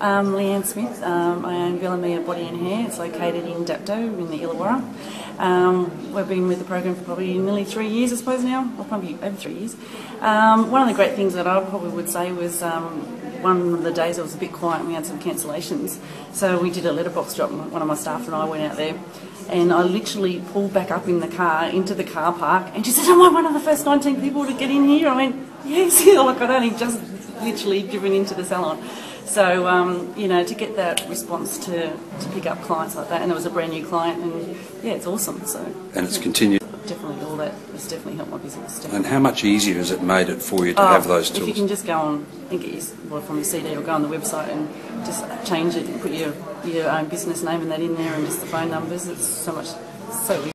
Um, Leanne Smith. Um, I own Bella Mia Body and Hair. It's located in Dapto in the Illawarra. Um, we've been with the program for probably nearly three years, I suppose now, or probably over three years. Um, one of the great things that I probably would say was um, one of the days it was a bit quiet and we had some cancellations. So we did a letterbox drop. One of my staff and I went out there and I literally pulled back up in the car into the car park and she said, Am I one of the first 19 people to get in here? I went, Yes, like I'd only just literally driven into the salon. So, um, you know, to get that response to, to pick up clients like that, and it was a brand new client, and yeah, it's awesome. So, And it's continued. definitely all that has definitely helped my business. Definitely. And how much easier has it made it for you to Oh, have those tools? If you can just go on and get your, well, from your CD or go on the website and just change it and put your, your own business name and that in there and just the phone numbers, it's so much, so easy.